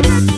Thank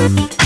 Thank